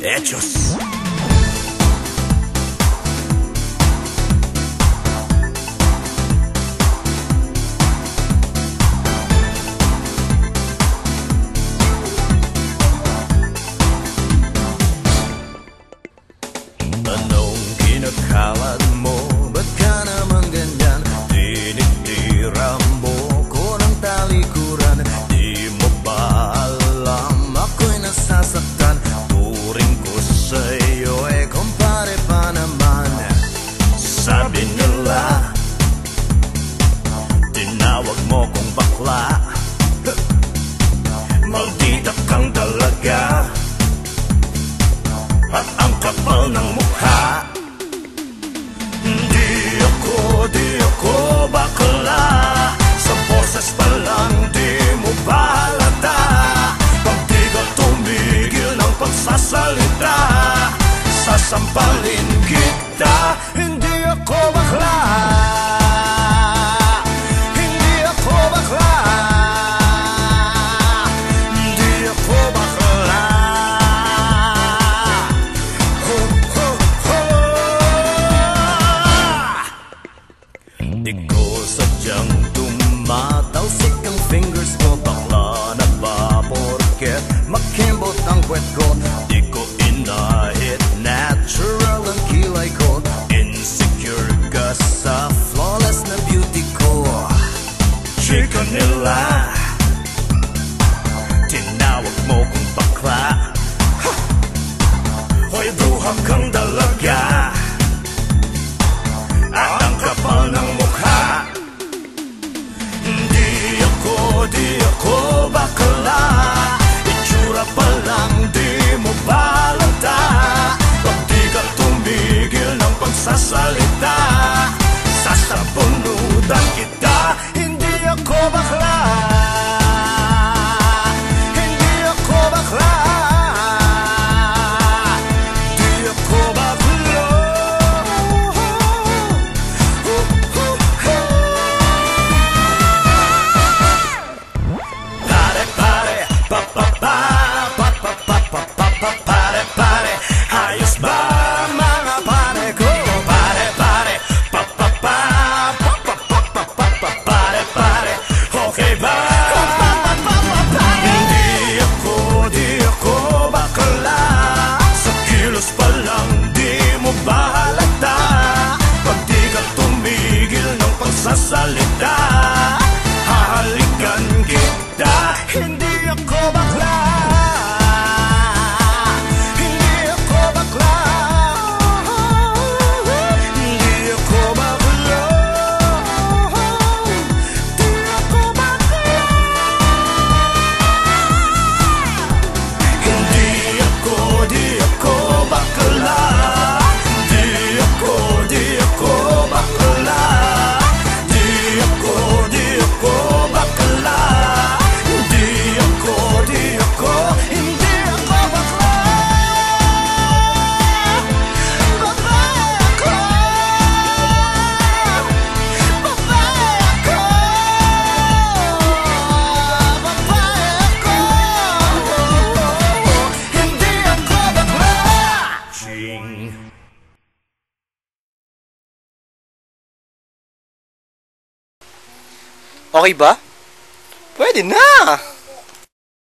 Hechos. bakla Maldita kang talaga At ang kapal ng mukha siyang tumatalsik ang fingers ko Bakla na ba? Porket makembot ang kwet ko Henri Bas. Ouais, des nains